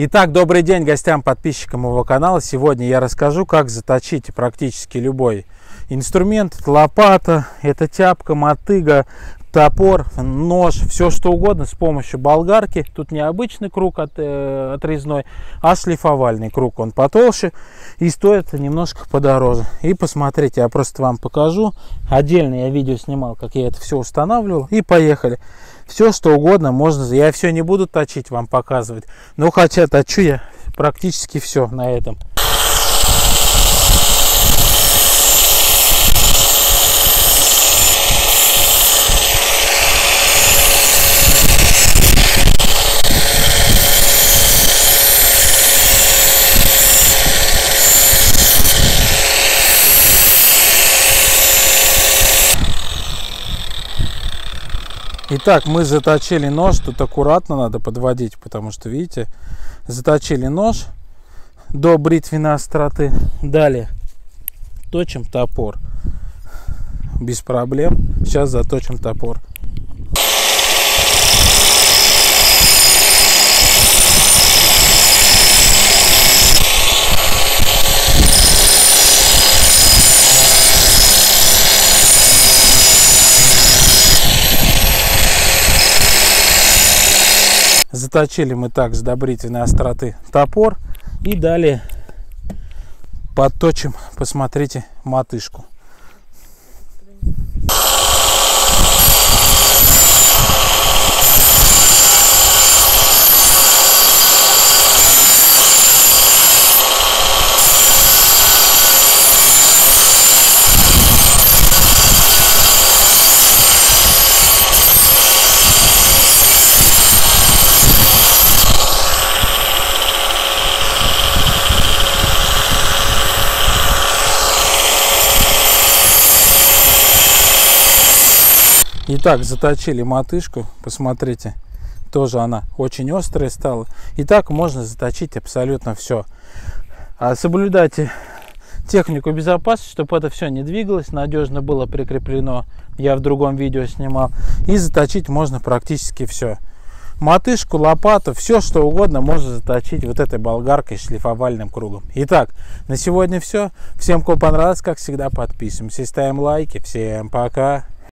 Итак, добрый день гостям, подписчикам моего канала. Сегодня я расскажу, как заточить практически любой инструмент. Это лопата, это тяпка, мотыга, топор, нож, все что угодно с помощью болгарки. Тут не обычный круг от, э, отрезной, а шлифовальный круг. Он потолще и стоит немножко подороже. И посмотрите, я просто вам покажу. Отдельно я видео снимал, как я это все устанавливал. И поехали. Все что угодно можно. Я все не буду точить, вам показывать. Но хотя точу я практически все на этом. Итак, мы заточили нож. Тут аккуратно надо подводить, потому что, видите, заточили нож до бритвенной остроты. Далее точим топор. Без проблем. Сейчас заточим топор. Заточили мы так с добрительной остроты топор. И далее подточим, посмотрите, мотышку. Итак, заточили мотышку, посмотрите, тоже она очень острая стала. И так можно заточить абсолютно все. А соблюдайте технику безопасности, чтобы это все не двигалось, надежно было прикреплено. Я в другом видео снимал. И заточить можно практически все. Мотышку, лопату, все что угодно можно заточить вот этой болгаркой шлифовальным кругом. Итак, на сегодня все. Всем, кому понравилось, как всегда, подписываемся ставим лайки. Всем пока!